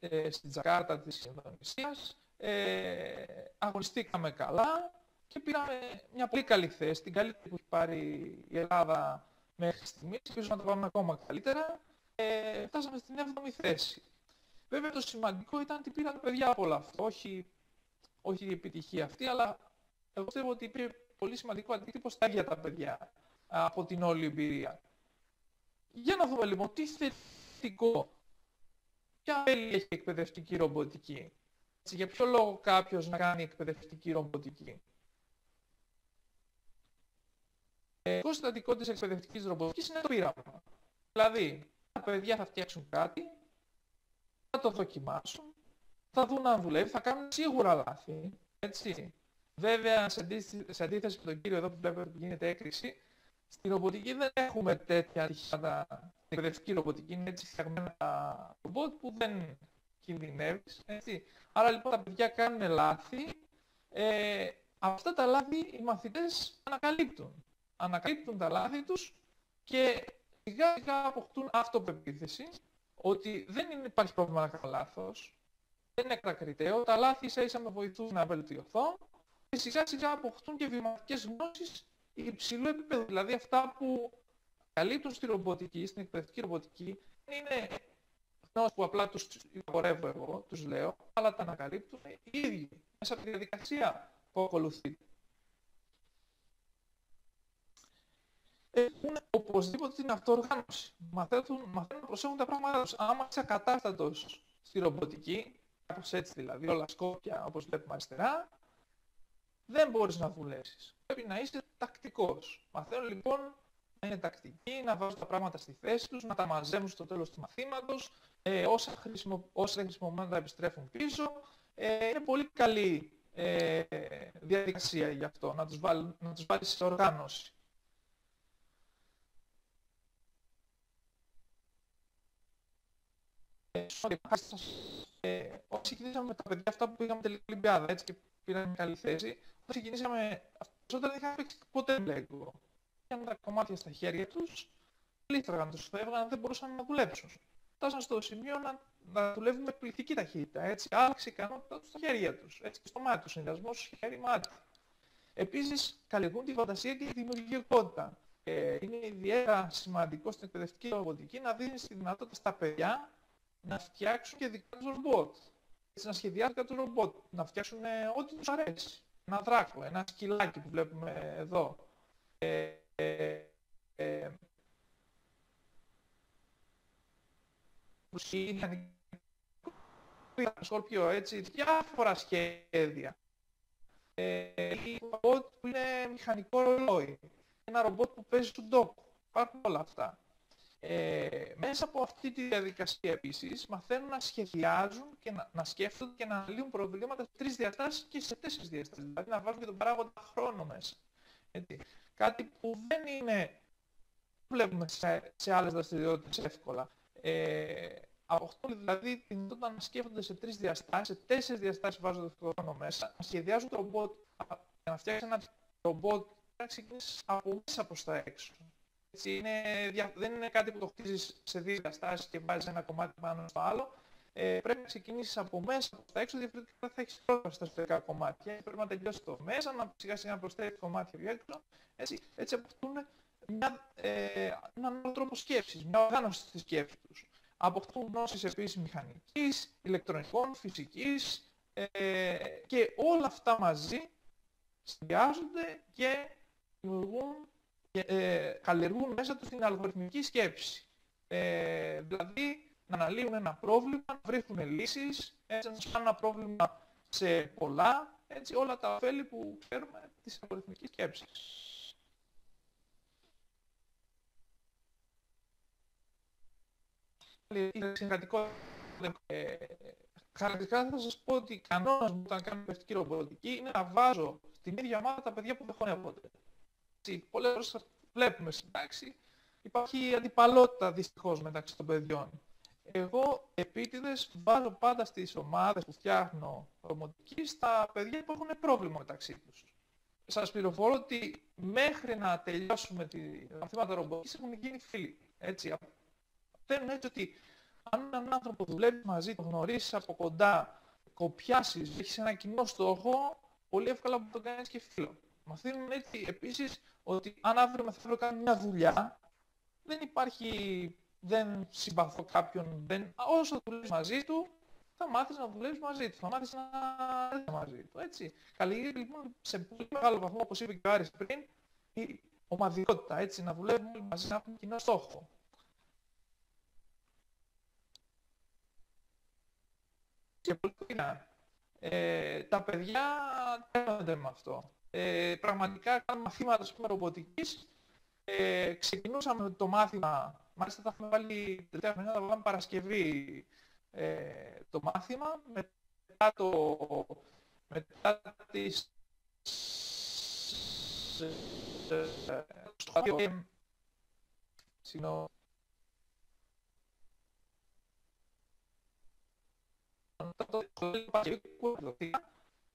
ε, στην Τζακάρτα της Ινδονησίας, ε, αγωνιστήκαμε καλά και πήραμε μια πολύ καλή θέση, την καλύτερη που έχει πάρει η Ελλάδα μέχρι στιγμής, και να το πάμε ακόμα καλύτερα, ε, φτάσαμε στην 7η θέση. Βέβαια το σημαντικό ήταν ότι πήραν παιδιά από όλο αυτό, όχι, όχι η επιτυχία αυτή, αλλά εγώ πιστεύω ότι υπήρχε πολύ σημαντικό αντίκτυπο στα ίδια τα παιδιά από την όλη εμπειρία. Για να δούμε λοιπόν τι θετικό, ποια μέλη έχει εκπαιδευτική ρομποτική; Για ποιο λόγο κάποιος να κάνει εκπαιδευτική ρομποτική; Το συστατικό της εκπαιδευτικής ρομποτικής είναι το πείραμα. Δηλαδή, τα παιδιά θα φτιάξουν κάτι, θα το δοκιμάσουν, θα δουν αν δουλεύει, θα κάνουν σίγουρα λάθη, έτσι. Βέβαια, σε αντίθεση με τον κύριο εδώ που βλέπετε που γίνεται έκρηξη, στη ρομποτική δεν έχουμε τέτοια ατυχήματα. Στην εκπαιδευτική ρομποτική είναι έτσι φτιαγμένα τα ρομπότ που δεν κινδυνεύεις, έτσι. Άρα λοιπόν τα παιδιά κάνουν λάθη, ε, αυτά τα λάθη οι μαθητές ανακαλύπτουν. Ανακαλύπτουν τα λάθη τους και σιγά σιγά αποκτούν αυτοπεποίθηση ότι δεν είναι, υπάρχει πρόβλημα να κάνω λάθος, δεν είναι κρακριτέο, τα λάθη ίσα ίσα με βοηθούν να βελτιωθώ και σιγά σιγά αποκτούν και βιωματικές γνώσεις υψηλού επίπεδου. Δηλαδή αυτά που καλύπτουν στη ρομποτική, στην εκπαιδευτική ρομποτική, δεν είναι γνώσεις που απλά τους υπορεύω εγώ, τους λέω, αλλά τα ανακαλύπτουν οι ίδιοι μέσα από τη διαδικασία που ακολουθεί. έχουν οπωσδήποτε την αυτοοργάνωση. Μαθαίνουν, μαθαίνουν να προσέχουν τα πράγματά τους. Άμα είσαι ακατάστατος στη ρομποτική, κάπως έτσι δηλαδή, όλα σκόπια όπως βλέπουμε αριστερά, δεν μπορείς να δουλέψεις. Πρέπει να είσαι τακτικός. Μαθαίνουν λοιπόν να είναι τακτικοί, να βάζουν τα πράγματα στη θέση τους, να τα μαζεύουν στο τέλος του μαθήματος, ε, όσα, χρησιμο, όσα δεν χρησιμοποιούν να τα επιστρέφουν πίσω. Ε, είναι πολύ καλή ε, διαδικασία γι' αυτό, να τους, βάλει, να τους βάλεις σε οργάνωση. ε, όταν ξεκινήσαμε με τα παιδιά αυτά που πήγαμε τελική Ολυμπιάδα έτσι, και πήραμε μια καλή θέση, όταν ξεκινήσαμε, περισσότερο δεν είχαμε παίξει ποτέ Lego. Είχαν τα κομμάτια στα χέρια τους, πλήθραγαν τους φεύγαν, δεν μπορούσαν να δουλέψουν. Φτάσαν στο σημείο να, να δουλεύουν με πληθυκή ταχύτητα, έτσι, άλλαξε η ικανότητα στα χέρια τους, έτσι, και στο μάτι τους, συνδυασμός χέρι-μάτι. Επίσης, καλλιεργούν τη φαντασία και τη δημιουργικότητα. Ε, είναι ιδιαίτερα σημαντικό στην εκπαιδευτική ρομποτική να δίνεις τη δυνατότητα στα παιδιά να φτιάξουν και δικά τους ρομπότ. Έτσι, να σχεδιάσουν δικά τους ρομπότ, να φτιάξουν ε, ό,τι τους αρέσει. Ένα δράκο, ένα σκυλάκι που βλέπουμε εδώ. Ε, ε, ε, σκορπιό, έτσι, διάφορα σχέδια. Ε, ρομπότ που είναι μηχανικό ρολόι. Ένα ρομπότ που παίζει στον τόπο. Υπάρχουν όλα αυτά. Ε, μέσα από αυτή τη διαδικασία επίσης μαθαίνουν να σχεδιάζουν και να, να σκέφτονται και να αναλύουν προβλήματα σε τρεις διαστάσεις και σε τέσσερις διαστάσεις. Δηλαδή να βάζουν και τον παράγοντα χρόνο μέσα. Έτσι. Κάτι που δεν είναι βλέπουμε σε, σε άλλες δραστηριότητες εύκολα. Ε, αποκτούν δηλαδή την δυνατότητα να σκέφτονται σε τρεις διαστάσεις, σε τέσσερις διαστάσεις βάζονται αυτό το χρόνο μέσα, να σχεδιάζουν το ρομπότ, να φτιάξει ένα ρομπότ να ξεκινήσεις από μέσα προς τα έξω. Έτσι, είναι, δεν είναι κάτι που το χτίζεις σε δύο διαστάσεις και βάζεις ένα κομμάτι πάνω στο άλλο. Ε, πρέπει να ξεκινήσεις από μέσα, από τα έξω, διαφορετικά θα έχεις πρόσβαση στα εσωτερικά κομμάτια. Πρέπει να τελειώσεις το μέσα, να σιγά σιγά να προσθέτει κομμάτια πιο έξω. Έτσι, έτσι αποκτούν μια, ε, έναν άλλο τρόπο σκέψης, μια οργάνωση της σκέψης τους. Αποκτούν γνώσεις επίσης μηχανικής, ηλεκτρονικών, φυσικής ε, και όλα αυτά μαζί συνδυάζονται και δημιουργούν ε, καλλιεργούν μέσα τους την αλγοριθμική σκέψη. Ε, δηλαδή να αναλύουν ένα πρόβλημα, να βρίσκουν λύσεις, έτσι, να σπάνε ένα πρόβλημα σε πολλά, έτσι, όλα τα ωφέλη που ξέρουμε της αλγοριθμικής σκέψης. Η συνεργατικότητα ε, χαρακτηριστικά θα σας πω ότι κανόνας μου όταν κάνω παιχτική ρομποτική είναι να βάζω στην ίδια ομάδα τα παιδιά που δεν χωνεύονται. Πολλές φορές βλέπουμε στην τάξη υπάρχει αντιπαλότητα δυστυχώς μεταξύ των παιδιών. Εγώ επίτηδες βάζω πάντα στις ομάδες που φτιάχνω ρομποτική στα παιδιά που έχουν πρόβλημα μεταξύ τους. Σας πληροφορώ ότι μέχρι να τελειώσουμε τη μαθήματα ρομποτικής έχουν γίνει φίλοι. Έτσι, Φαίνουν έτσι ότι Αν έναν άνθρωπο δουλεύει μαζί, το γνωρίσει από κοντά, κοπιάσεις, έχεις ένα κοινό στόχο, πολύ εύκολα μπορεί να τον κάνεις και φίλο. Μαθαίνουν έτσι επίσης ότι αν αύριο μεθαύριο κάνει μια δουλειά, δεν υπάρχει, δεν συμπαθώ κάποιον, δεν, όσο δουλεύεις μαζί του, θα μάθεις να δουλεύεις μαζί του, θα μάθεις να δουλεύεις μαζί του, έτσι. Καλλιεργείται λοιπόν σε πολύ μεγάλο βαθμό, όπως είπε και ο Άρης πριν, η ομαδικότητα, έτσι, να δουλεύουμε μαζί, να έχουμε κοινό στόχο. Και πολύ ε, τα παιδιά τρέφονται με αυτό. Ε, πραγματικά κάνουμε μαθήματα πούμε, ρομποτικής. Ε, ξεκινούσαμε το μάθημα, μάλιστα θα έχουμε βάλει τελευταία χρονιά, θα βάλουμε Παρασκευή ε, το μάθημα, μετά, το, μετά τις στο Συγγνώμη.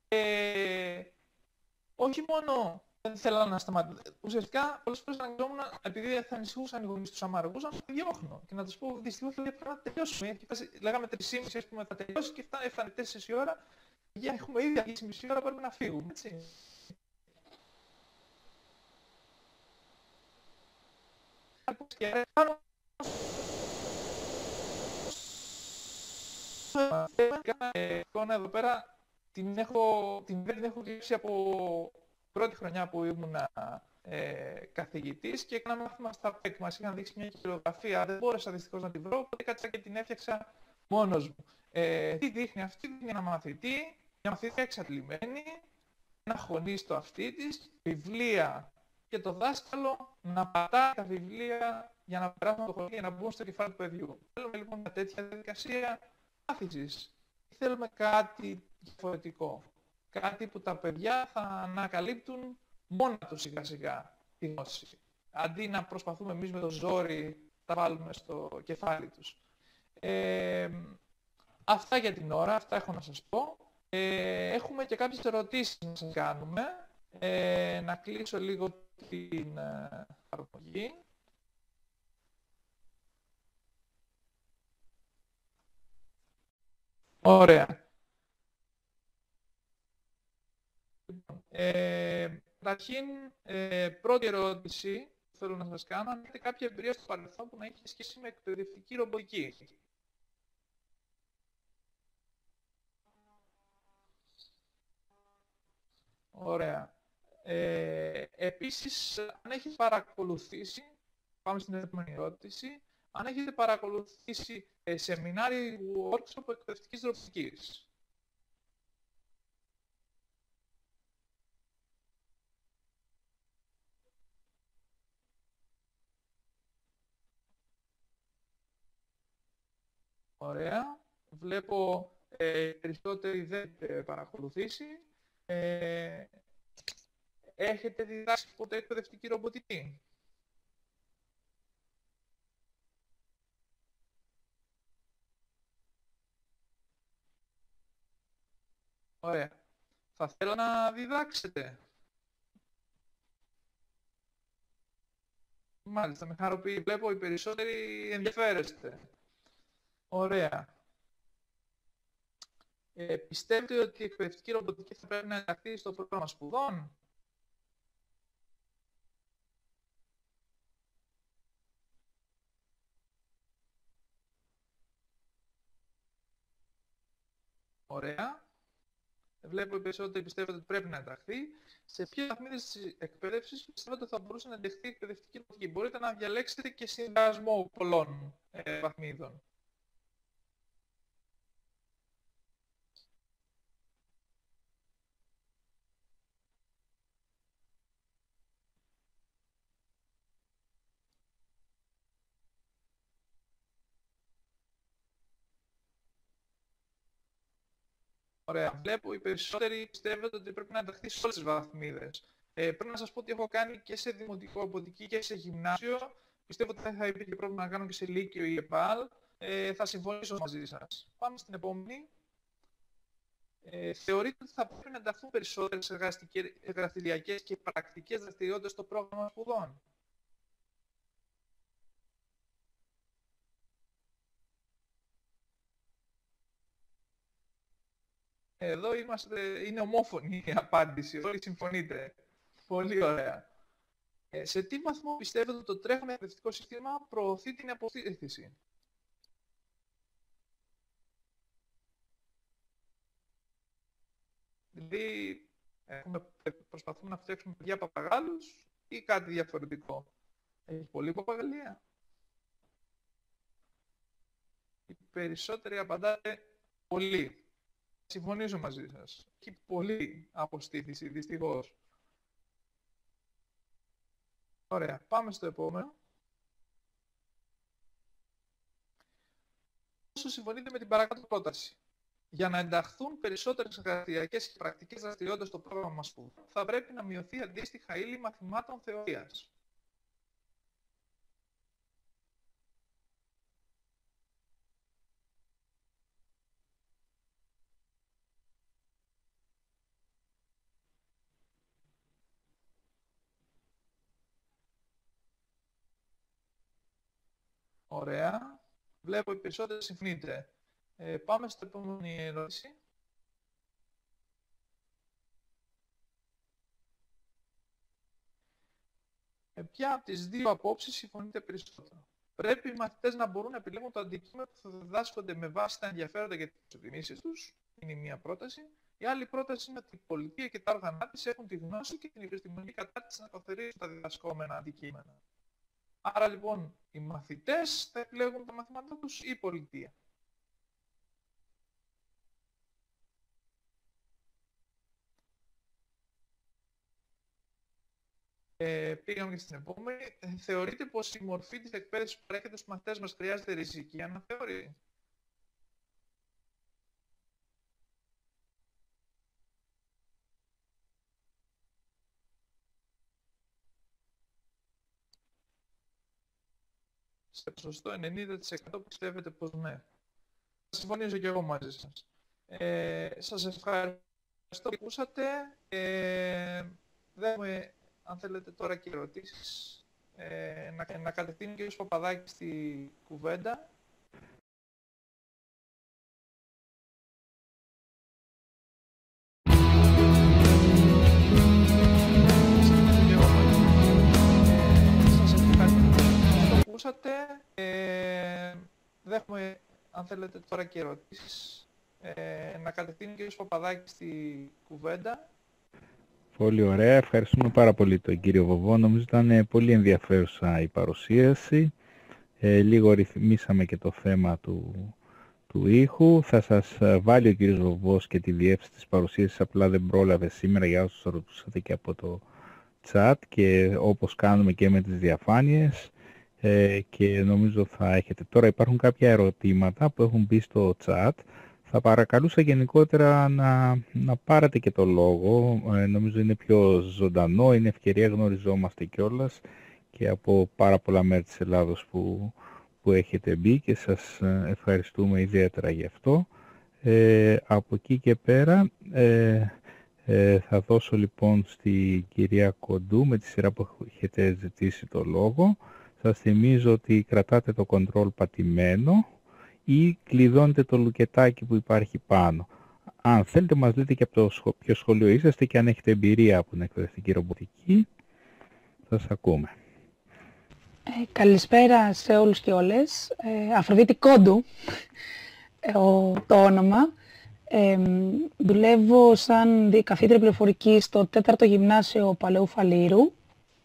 Ε, όχι μόνο δεν θέλανε να σταματήσω. Ουσιαστικά, πολλές φορές αναγκαζόμουν, επειδή θα ανησυχούσαν οι γονείς τους αμαργούς, να το διώχνω. Και να τους πω, δυστυχώς, λέει, πρέπει να τελειώσουμε. λέγαμε 3,5 ας πούμε, θα τελειώσει και έφτανε 4 η ώρα. Για έχουμε ήδη αργήσει μισή ώρα, πρέπει να φύγουμε, έτσι. Και εικόνα εδώ πέρα την έχω, την, την έχω κλείσει από πρώτη χρονιά που ήμουν ε, καθηγητής και έκανα μάθημα στα ΠΕΚ. Μας είχαν δείξει μια κυκλογραφία, δεν μπόρεσα δυστυχώς να την βρω, οπότε κάτσα και την έφτιαξα μόνος μου. Ε, τι δείχνει αυτή, δείχνει ένα μαθητή, μια μαθήτρια εξατλημένη, να χωνεί στο αυτί της, βιβλία και το δάσκαλο να πατάει τα βιβλία για να περάσουν το χρόνο και να μπουν στο κεφάλι του παιδιού. Θέλουμε λοιπόν μια τέτοια διαδικασία μάθησης. Θέλουμε κάτι διαφορετικό. Κάτι που τα παιδιά θα ανακαλύπτουν μόνα τους σιγά σιγά τη γνώση. Αντί να προσπαθούμε εμείς με το ζόρι τα βάλουμε στο κεφάλι τους. Ε, αυτά για την ώρα, αυτά έχω να σας πω. Ε, έχουμε και κάποιες ερωτήσεις να σας κάνουμε. Ε, να κλείσω λίγο την ε, Ωραία. Ε, Καταρχήν, ε, πρώτη ερώτηση που θέλω να σας κάνω, αν έχετε κάποια εμπειρία στο παρελθόν που να έχει σχέση με εκπαιδευτική ρομποτική. Ωραία. Ε, επίσης, αν έχετε παρακολουθήσει, πάμε στην επόμενη ερώτηση, αν έχετε παρακολουθήσει ε, σεμινάρι workshop εκπαιδευτικής ρομποτικής. Ωραία. Βλέπω ε, περισσότεροι δεν έχετε παρακολουθήσει. Ε, έχετε διδάξει ποτέ εκπαιδευτική ρομποτική; Ωραία. Θα θέλω να διδάξετε. Μάλιστα, με χαροποιεί. Βλέπω οι περισσότεροι ενδιαφέρεστε. Ωραία. Ε, πιστεύετε ότι η εκπαιδευτική ρομποτική θα πρέπει να ενταχθεί στο πρόγραμμα σπουδών; Ωραία. Βλέπω οι περισσότεροι πιστεύετε ότι πρέπει να ενταχθεί. Σε ποιε βαθμίδε τη εκπαίδευση πιστεύετε ότι θα μπορούσε να ενταχθεί η εκπαιδευτική ρομποτική. Μπορείτε να διαλέξετε και συνδυασμό πολλών ε, βαθμίδων. Ωραία. Βλέπω οι περισσότεροι πιστεύετε ότι πρέπει να ενταχθεί σε όλες τις βαθμίδες. Ε, πρέπει να σας πω ότι έχω κάνει και σε δημοτικό αποδική και σε γυμνάσιο. Πιστεύω ότι θα υπήρχε πρόβλημα να κάνω και σε λύκειο ή ΕΠΑΛ. Ε, θα συμφωνήσω μαζί σας. Πάμε στην επόμενη. Ε, θεωρείτε ότι θα πρέπει να ενταχθούν περισσότερες εργαστηριακές και πρακτικές δραστηριότητες στο πρόγραμμα σπουδών; Εδώ είμαστε, είναι ομόφωνη η απάντηση, όλοι συμφωνείτε. Πολύ ωραία. Ε, σε τι βαθμό πιστεύετε ότι το τρέχον εκπαιδευτικό σύστημα προωθεί την αποθήθηση. Δηλαδή, έχουμε, προσπαθούμε να φτιάξουμε παιδιά παπαγάλους ή κάτι διαφορετικό; Έχει πολύ παπαγαλία. Οι περισσότεροι απαντάτε πολύ. Συμφωνήσω μαζί σας. Έχει πολύ αποστήθηση, δυστυχώς. Ωραία. Πάμε στο επόμενο. Όσο συμφωνείτε με την παρακάτω πρόταση. Για να ενταχθούν περισσότερες εργασιακέ και πρακτικές δραστηριότητες στο πρόγραμμα μας θα πρέπει να μειωθεί αντίστοιχα ύλη μαθημάτων θεωρίας. Ωραία. Βλέπω οι περισσότεροι συμφωνείτε. Ε, πάμε στην επόμενη ερώτηση. Ε, ποια από τις δύο απόψεις συμφωνείτε περισσότερο; Πρέπει οι μαθητές να μπορούν να επιλέγουν το αντικείμενο που θα διδάσκονται με βάση τα ενδιαφέροντα και τις προτιμήσεις τους. Είναι η μία πρόταση. Η άλλη πρόταση είναι ότι η πολιτεία και τα όργανα της έχουν τη γνώση και την επιστημονική κατάρτιση να καθορίσουν τα διδασκόμενα αντικείμενα. Άρα λοιπόν οι μαθητές θα επιλέγουν τα μαθήματα τους ή η πολιτεία. Ε, πήγαμε και στην επόμενη. Ε, θεωρείτε πως η μορφή της εκπαίδευσης που παρέχεται στους μαθητές μας χρειάζεται ριζική αναθεώρηση; Σε ποσοστό 90% πιστεύετε πως ναι. Θα συμφωνήσω και εγώ μαζί σας. Ε, σας ευχαριστώ που ακούσατε. Ε, δούμε αν θέλετε τώρα και ερωτήσεις. Ε, να, να κατευθύνει ο κ. Παπαδάκη στη κουβέντα Ε, δέχομαι, αν θέλετε, τώρα και ερωτήσεις. Ε, να κατευθύνει ο κ. Παπαδάκης στη κουβέντα. Πολύ ωραία. Ευχαριστούμε πάρα πολύ τον κύριο Βοβό. Νομίζω ήταν ε, πολύ ενδιαφέρουσα η παρουσίαση. Ε, λίγο ρυθμίσαμε και το θέμα του, του ήχου. Θα σας ε, βάλει ο κύριος Βοβός και τη διεύθυνση της παρουσίασης, απλά δεν πρόλαβε σήμερα για όσους ρωτούσατε και από το chat και όπως κάνουμε και με τις διαφάνειες ε, και νομίζω θα έχετε. Τώρα υπάρχουν κάποια ερωτήματα που έχουν μπει στο chat. Θα παρακαλούσα γενικότερα να, να πάρετε και το λόγο. Ε, νομίζω είναι πιο ζωντανό, είναι ευκαιρία, γνωριζόμαστε κιόλας και από πάρα πολλά μέρη της Ελλάδος που, που έχετε μπει και σας ε, ευχαριστούμε ιδιαίτερα γι' αυτό. Ε, από εκεί και πέρα ε, ε, θα δώσω λοιπόν στη κυρία Κοντού με τη σειρά που έχετε ζητήσει το λόγο. Σας θυμίζω ότι κρατάτε το control πατημένο ή κλειδώνετε το λουκετάκι που υπάρχει πάνω. Αν θέλετε μας λέτε και από το ποιο σχολείο είσαστε και αν έχετε εμπειρία από την εκπαιδευτική ρομποτική, σας ακούμε. Ε, καλησπέρα σε όλους και όλες. Ε, Αφροδίτη Κόντου, ε, το όνομα. Ε, δουλεύω σαν καθήτρια πληροφορικής στο 4ο Γυμνάσιο Παλαιού Φαλήρου,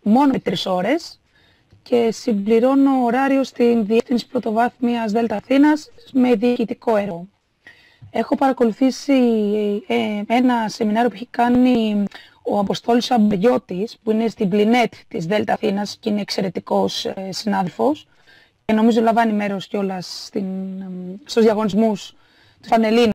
μόνο με τρεις ώρες και συμπληρώνω ωράριο στην Διεύθυνση Πρωτοβάθμιας Δέλτα Αθήνας με διοικητικό έργο. Έχω παρακολουθήσει ε, ένα σεμινάριο που έχει κάνει ο Αποστόλης Αμπεγιώτης, που είναι στην Πλινέτ της Δέλτα Αθήνας και είναι εξαιρετικός ε, συνάδελφος και νομίζω λαμβάνει μέρος κιόλας στην, στους διαγωνισμούς του Φανελίνου